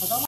好的。